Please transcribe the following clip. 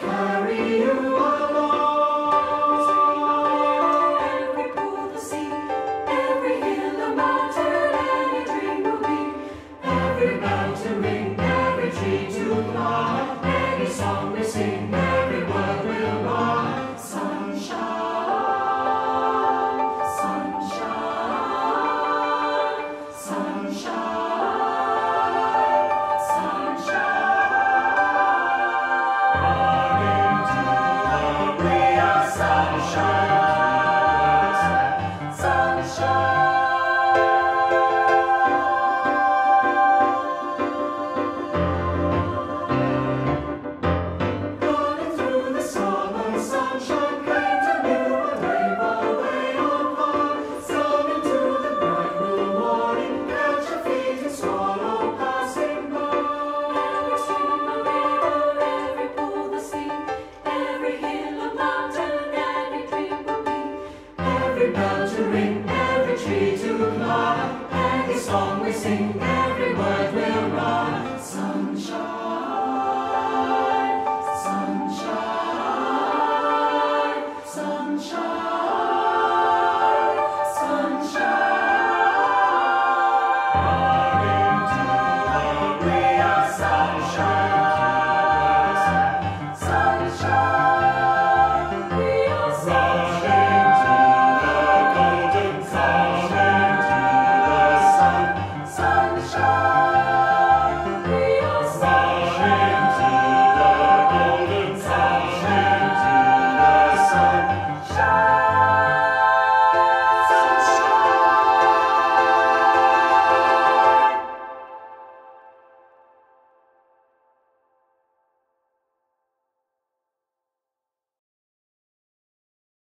carry you song we sing there.